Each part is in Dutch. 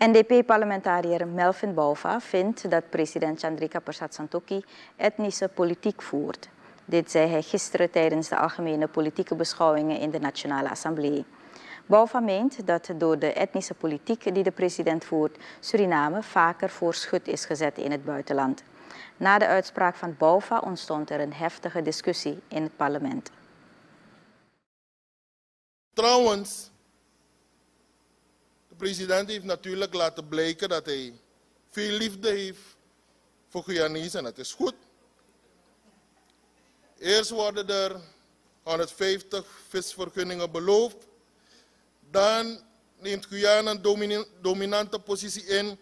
NDP-parlementariër Melvin Bouva vindt dat president Chandrika Persat Santokhi etnische politiek voert. Dit zei hij gisteren tijdens de algemene politieke beschouwingen in de Nationale Assemblée. Bouva meent dat door de etnische politiek die de president voert, Suriname vaker voor schut is gezet in het buitenland. Na de uitspraak van Bouva ontstond er een heftige discussie in het parlement. Trouwens, president heeft natuurlijk laten blijken dat hij veel liefde heeft voor Guyanese en dat is goed. Eerst worden er 150 visvergunningen beloofd. Dan neemt Guyana een dominante positie in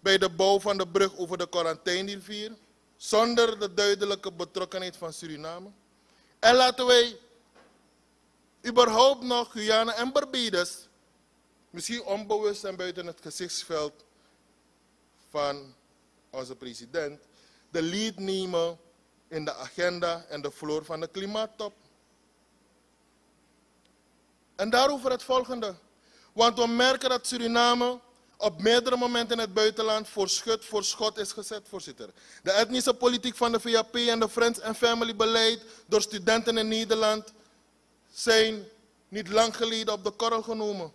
bij de bouw van de brug over de quarantainerivier. Zonder de duidelijke betrokkenheid van Suriname. En laten wij überhaupt nog Guyana en Barbados misschien onbewust en buiten het gezichtsveld van onze president de lead nemen in de agenda en de vloer van de klimaattop. En daarover het volgende. Want we merken dat Suriname op meerdere momenten in het buitenland voor schut voor schot is gezet, voorzitter. De etnische politiek van de VAP en de Friends and Family beleid door studenten in Nederland zijn niet lang geleden op de korrel genomen.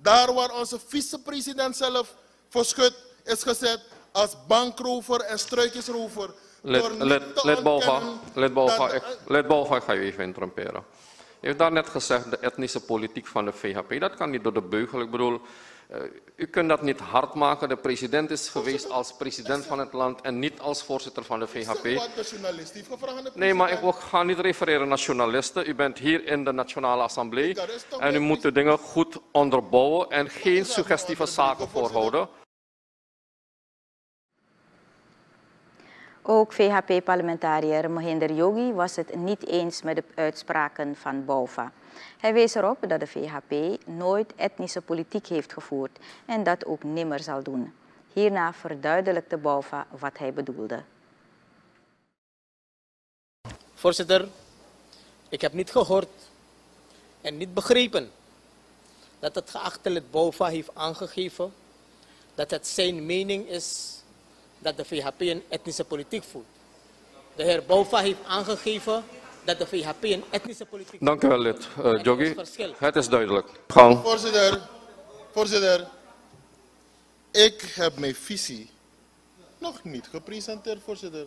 Daar waar onze vicepresident zelf voor schut is gezet als bankrover en struikjesrover. Let, let, let Bolga, let Bolga, ik, let Bolga, ik ga u even interromperen. U heeft daarnet gezegd de etnische politiek van de VHP. Dat kan niet door de beugel. Ik bedoel, u kunt dat niet hard maken. De president is geweest als president van het land en niet als voorzitter van de VHP. Nee, maar ik ga niet refereren naar journalisten. U bent hier in de Nationale Assemblée en u moet de dingen goed onderbouwen en geen suggestieve zaken voorhouden. Ook VHP-parlementariër Mohinder Yogi was het niet eens met de uitspraken van Bouva. Hij wees erop dat de VHP nooit etnische politiek heeft gevoerd en dat ook nimmer zal doen. Hierna verduidelijkte Bouva wat hij bedoelde. Voorzitter, ik heb niet gehoord en niet begrepen dat het geachte lid Bouva heeft aangegeven dat het zijn mening is dat de VHP een etnische politiek voert. De heer Bouva heeft aangegeven dat de VHP een etnische politiek Dank u wel, lid. Uh, Jogi, het is duidelijk. Gang. Voorzitter, voorzitter, ik heb mijn visie nog niet gepresenteerd, voorzitter.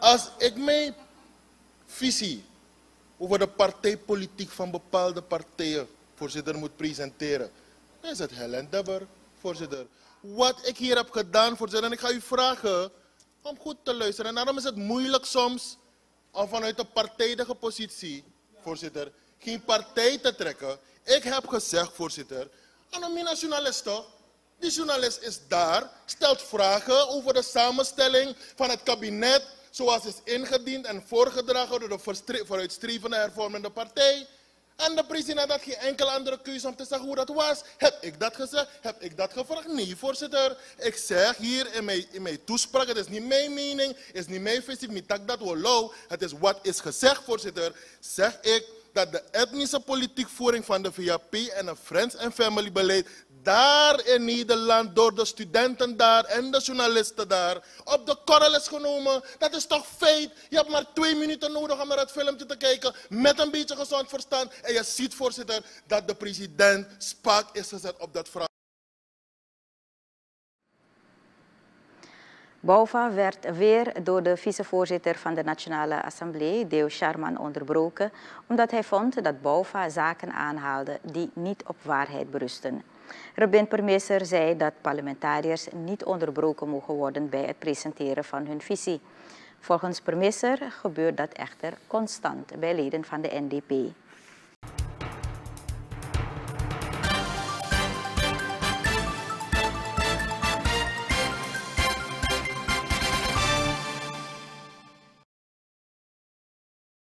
Als ik mijn visie over de partijpolitiek van bepaalde partijen, voorzitter, moet presenteren, dan is het Helen Debber, voorzitter wat ik hier heb gedaan, voorzitter. En ik ga u vragen om goed te luisteren. En daarom is het moeilijk soms om vanuit een partijdige positie, voorzitter, geen partij te trekken. Ik heb gezegd, voorzitter, aan een journalist toch? Die journalist is daar, stelt vragen over de samenstelling van het kabinet zoals is ingediend en voorgedragen door de vooruitstrevende hervormende partij. En de president had geen enkele andere keuze om te zeggen hoe dat was. Heb ik dat gezegd? Heb ik dat gevraagd? Nee, voorzitter. Ik zeg hier in mijn, in mijn toespraak, het is niet mijn mening, het is niet mijn visie, niet dat dat low. Het is wat is gezegd, voorzitter. Zeg ik dat de etnische politiekvoering van de VAP en een Friends and Family beleid daar in Nederland door de studenten daar en de journalisten daar op de korrel is genomen. Dat is toch feit? Je hebt maar twee minuten nodig om naar het filmpje te kijken met een beetje gezond verstand. En je ziet, voorzitter, dat de president spaak is gezet op dat vraag. Bouva werd weer door de vicevoorzitter van de Nationale Assemblée, Deo Sharman, onderbroken, omdat hij vond dat Bouva zaken aanhaalde die niet op waarheid berusten. Robin Permeester zei dat parlementariërs niet onderbroken mogen worden bij het presenteren van hun visie. Volgens Permeester gebeurt dat echter constant bij leden van de NDP.